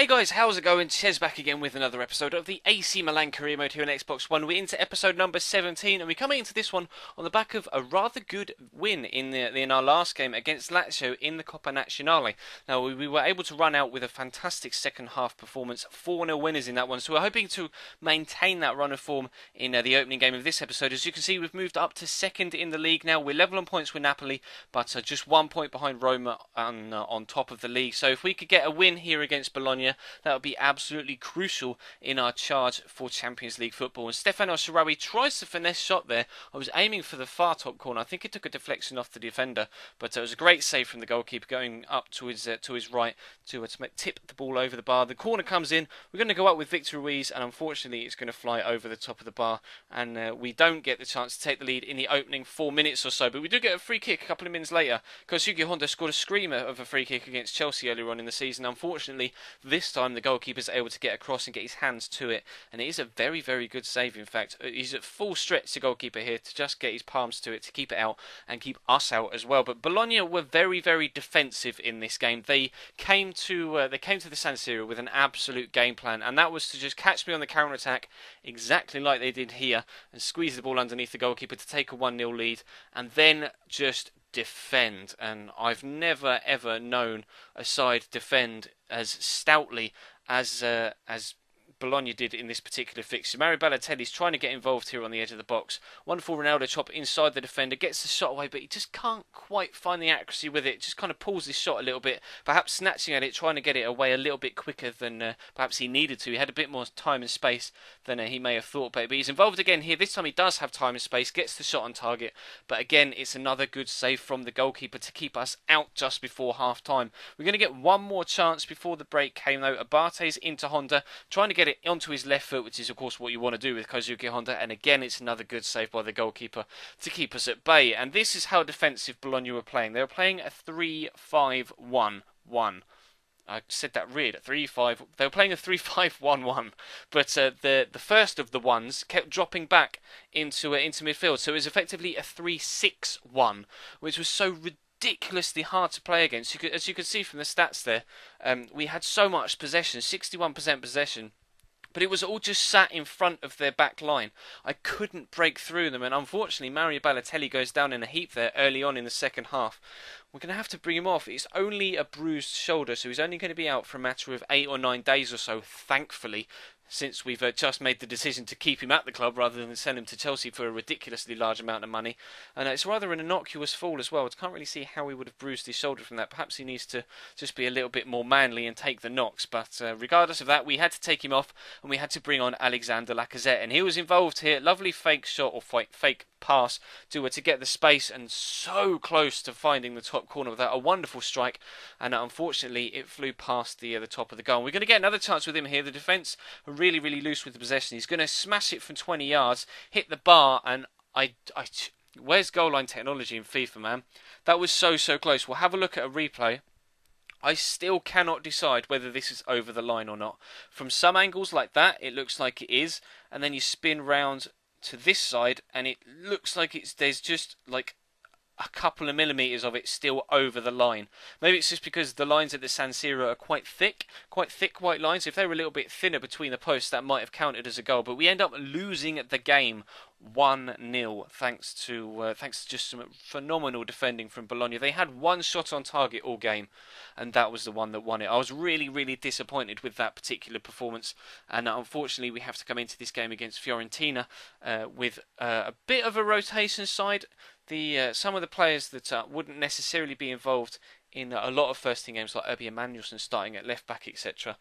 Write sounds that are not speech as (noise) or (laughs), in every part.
Hey guys, how's it going? Ches back again with another episode of the AC Milan career mode here on Xbox One. We're into episode number 17 and we're coming into this one on the back of a rather good win in the, in our last game against Lazio in the Coppa Nazionale. Now, we, we were able to run out with a fantastic second half performance, 4-0 winners in that one, so we're hoping to maintain that run of form in uh, the opening game of this episode. As you can see, we've moved up to second in the league now. We're level on points with Napoli, but uh, just one point behind Roma on, uh, on top of the league. So if we could get a win here against Bologna, that would be absolutely crucial in our charge for Champions League football. And Stephan El Shaarawy tries the finesse shot there. I was aiming for the far top corner. I think it took a deflection off the defender, but it was a great save from the goalkeeper going up to his uh, to his right to, uh, to tip the ball over the bar. The corner comes in. We're going to go up with Victor Ruiz, and unfortunately, it's going to fly over the top of the bar, and uh, we don't get the chance to take the lead in the opening four minutes or so. But we do get a free kick a couple of minutes later. Keisuke Honda scored a screamer of a free kick against Chelsea earlier on in the season. Unfortunately, this time the goalkeeper's able to get across and get his hands to it, and it is a very, very good save. In fact, uh, he's at full stretch, the goalkeeper here, to just get his palms to it, to keep it out and keep us out as well. But Bologna were very, very defensive in this game. They came to uh, they came to the San Siro with an absolute game plan, and that was to just catch me on the counter attack, exactly like they did here, and squeeze the ball underneath the goalkeeper to take a one 0 lead, and then just defend, and I've never ever known a side defend as stoutly as uh, as Bologna did in this particular fixture. Mario Balotelli's trying to get involved here on the edge of the box. Wonderful Ronaldo chop inside the defender, gets the shot away, but he just can't quite find the accuracy with it. Just kind of pulls his shot a little bit, perhaps snatching at it, trying to get it away a little bit quicker than uh, perhaps he needed to. He had a bit more time and space than uh, he may have thought, but he's involved again here. This time he does have time and space, gets the shot on target, but again, it's another good save from the goalkeeper to keep us out just before half time. We're going to get one more chance before the break came though. Abate's into Honda, trying to get it onto his left foot, which is of course what you want to do with Keisuke Honda. And again, it's another good save by the goalkeeper to keep us at bay. And this is how defensive Bologna were playing. They were playing a 3-5-1-1. I said that weird. Three five. They were playing a three five one one, but uh, the the first of the ones kept dropping back into uh, into midfield. So it was effectively a three six one, which was so ridiculously hard to play against. You could, as you can see from the stats there, um, we had so much possession, sixty one percent possession but it was all just sat in front of their back line. I couldn't break through them, and unfortunately, Mario Balotelli goes down in a heap there early on in the second half. We're going to have to bring him off. It's only a bruised shoulder, so he's only going to be out for a matter of eight or nine days or so, thankfully since we've uh, just made the decision to keep him at the club rather than send him to Chelsea for a ridiculously large amount of money. And uh, it's rather an innocuous fall as well. I can't really see how he would have bruised his shoulder from that. Perhaps he needs to just be a little bit more manly and take the knocks. But uh, regardless of that, we had to take him off and we had to bring on Alexander Lacazette. And he was involved here. Lovely fake shot or fake pass to uh, to get the space and so close to finding the top corner with that. A wonderful strike. And unfortunately, it flew past the, uh, the top of the goal. We're going to get another chance with him here. The defence are really, really loose with the possession. He's going to smash it from 20 yards, hit the bar, and I, I, where's goal line technology in FIFA, man? That was so, so close. We'll have a look at a replay. I still cannot decide whether this is over the line or not. From some angles like that, it looks like it is, and then you spin round to this side, and it looks like it's there's just like a couple of millimeters of it still over the line. Maybe it's just because the lines at the San Siro are quite thick, quite thick white lines. If they were a little bit thinner between the posts, that might have counted as a goal. But we end up losing the game one 0 thanks to uh, thanks to just some phenomenal defending from Bologna. They had one shot on target all game, and that was the one that won it. I was really really disappointed with that particular performance, and unfortunately we have to come into this game against Fiorentina uh, with uh, a bit of a rotation side the uh, some of the players that uh, wouldn't necessarily be involved in a lot of first team games, like Urby Emanuelson starting at left back, etc.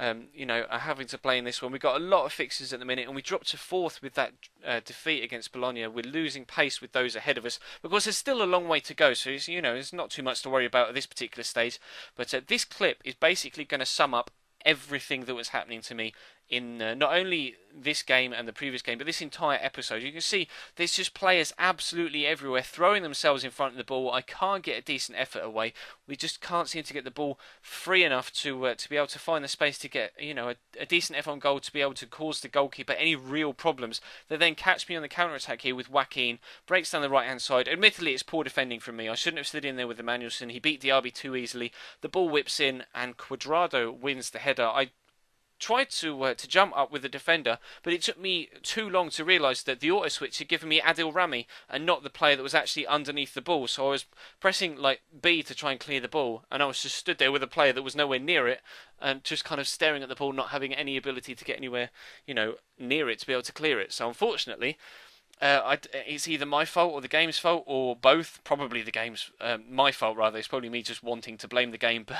Um, you know, are having to play in this one. We've got a lot of fixes at the minute, and we dropped to fourth with that uh, defeat against Bologna. We're losing pace with those ahead of us. Because there's still a long way to go, so you know, there's not too much to worry about at this particular stage. But uh, this clip is basically going to sum up everything that was happening to me in uh, not only this game and the previous game, but this entire episode. You can see there's just players absolutely everywhere throwing themselves in front of the ball. I can't get a decent effort away. We just can't seem to get the ball free enough to uh, to be able to find the space to get you know a, a, decent effort on goal to be able to cause the goalkeeper any real problems. They then catch me on the counter attack here with Joaquin, breaks down the right hand side. Admittedly, it's poor defending from me. I shouldn't have stood in there with Emanuelson. He beat the Diaby too easily. The ball whips in and Cuadrado wins the header. I tried to uh, to jump up with the defender, but it took me too long to realise that the auto switch had given me Adil Rami and not the player that was actually underneath the ball. So I was pressing like B to try and clear the ball, and I was just stood there with a player that was nowhere near it, and just kind of staring at the ball, not having any ability to get anywhere, you know, near it to be able to clear it. So unfortunately, uh, I, it's either my fault or the game's fault or both. Probably the game's um, my fault rather. It's probably me just wanting to blame the game. (laughs)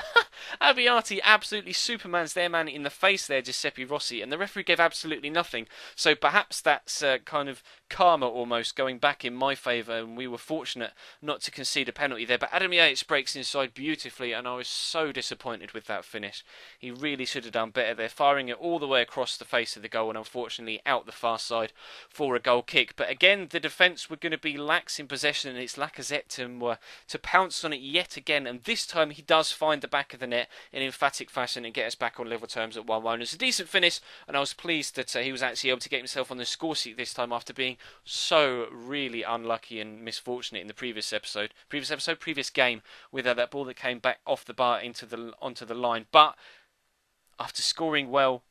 But Abbiati absolutely superman's their man in the face there, Giuseppe Rossi, and the referee gave absolutely nothing. So perhaps that's uh, kind of karma almost going back in my favour, and we were fortunate not to concede a penalty there. But Adam Yates breaks inside beautifully, and I was so disappointed with that finish. He really should have done better there, firing it all the way across the face of the goal, and unfortunately out the far side for a goal kick. But again, the defence were going to be lax in possession, and it's Lacazette to, uh, to pounce on it yet again. And this time he does find the back of the net in emphatic fashion and get us back on level terms at 1 1. It's a decent finish, and I was pleased that uh, he was actually able to get himself on the score sheet this time after being so really unlucky and misfortunate in the previous episode, previous episode, previous game with uh, that ball that came back off the bar into the onto the line. But after scoring well,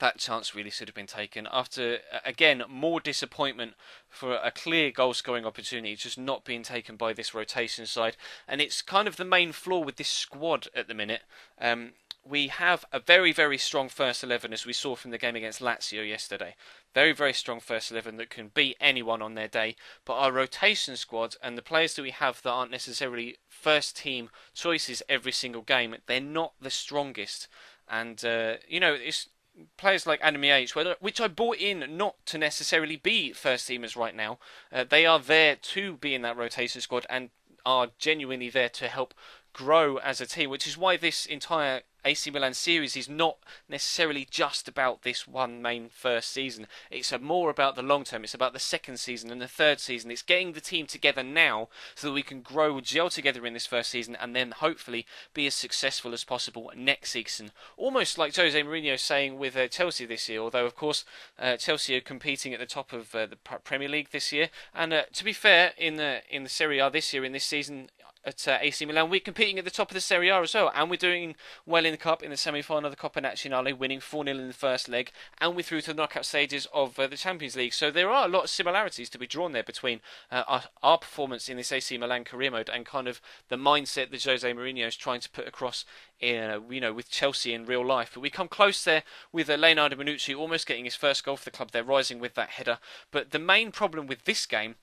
that chance really should have been taken. After again more disappointment for a clear goal scoring opportunity just not being taken by this rotation side, and it's kind of the main flaw with this squad at the minute. Um, we have a very, very strong first 11, as we saw from the game against Lazio yesterday. Very, very strong first 11 that can beat anyone on their day. But our rotation squad and the players that we have that aren't necessarily first team choices every single game, they're not the strongest. And, uh, you know, it's players like Adam Yates, which I bought in not to necessarily be first teamers right now. Uh, they are there to be in that rotation squad and are genuinely there to help grow as a team, which is why this entire AC Milan series is not necessarily just about this one main first season. It's more about the long term. It's about the second season and the third season. It's getting the team together now so that we can grow, gel together in this first season, and then hopefully be as successful as possible next season. Almost like Jose Mourinho saying with uh, Chelsea this year. Although of course uh, Chelsea are competing at the top of uh, the Premier League this year, and uh, to be fair, in the in the Serie A this year in this season, at uh, AC Milan. We're competing at the top of the Serie A as well, and we're doing well in the Cup in the semi-final of the Coppa Nazionale, winning 4-0 in the first leg, and we're through to the knockout stages of uh, the Champions League. So there are a lot of similarities to be drawn there between uh, our, our, performance in this AC Milan career mode and kind of the mindset that Jose Mourinho is trying to put across, in, uh, you know, with Chelsea in real life. But we come close there with uh, Leonardo Bonucci almost getting his first goal for the club. They're rising with that header. But the main problem with this game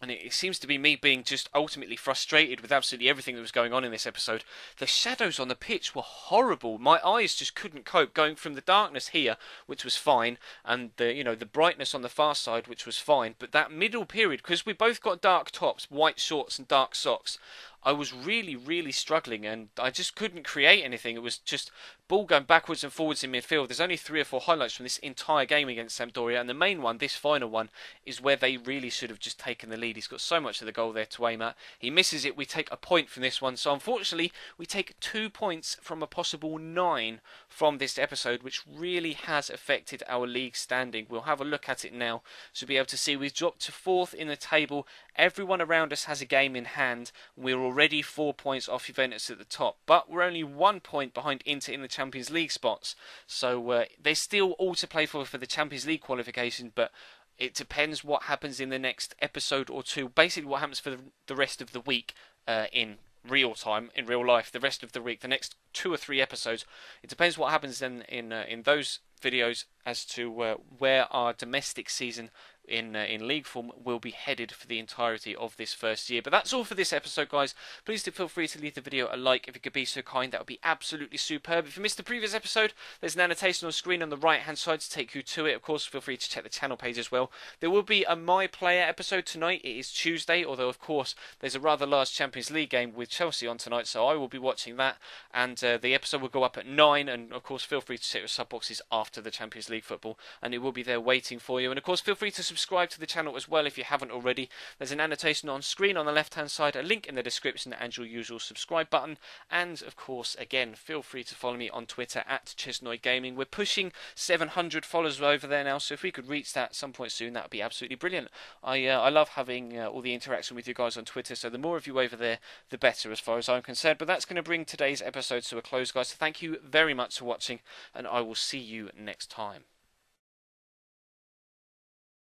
and it, seems to be me being just ultimately frustrated with absolutely everything that was going on in this episode. The shadows on the pitch were horrible. My eyes just couldn't cope going from the darkness here, which was fine, and the you know the brightness on the far side, which was fine. But that middle period, because we both got dark tops, white shorts, and dark socks, I was really, really struggling and I just couldn't create anything. It was just ball going backwards and forwards in midfield. There's only three or four highlights from this entire game against Sampdoria, and the main one, this final one, is where they really should have just taken the lead. He's got so much of the goal there to aim at. He misses it. We take a point from this one. So unfortunately, we take two points from a possible nine from this episode, which really has affected our league standing. We'll have a look at it now to be able to see we've dropped to fourth in the table. Everyone around us has a game in hand. We're already four points off Juventus at the top, but we're only one point behind Inter in the Champions League spots. So uh, there's still all to play for for the Champions League qualification, but it depends what happens in the next episode or two. Basically, what happens for the rest of the week uh, in real time in real life the rest of the week the next two or three episodes it depends what happens then in uh, in those videos as to uh, where our domestic season in uh, in league form will be headed for the entirety of this first year. But that's all for this episode, guys. Please do feel free to leave the video a like if you could be so kind. That would be absolutely superb. If you missed the previous episode, there's an annotation on screen on the right hand side to take you to it. Of course, feel free to check the channel page as well. There will be a My Player episode tonight. It is Tuesday, although of course there's a rather large Champions League game with Chelsea on tonight, so I will be watching that. And uh, the episode will go up at nine. And of course, feel free to check your sub boxes after the Champions League football, and it will be there waiting for you. And of course, feel free to subscribe to the channel as well if you haven't already. There's an annotation on screen on the left hand side, a link in the description, and your usual subscribe button. And of course, again, feel free to follow me on Twitter at Chesnoid Gaming. We're pushing 700 followers over there now, so if we could reach that at some point soon, that would be absolutely brilliant. I uh, I love having uh, all the interaction with you guys on Twitter, so the more of you over there, the better as far as I'm concerned. But that's going to bring today's episode to a close, guys. So thank you very much for watching, and I will see you next time.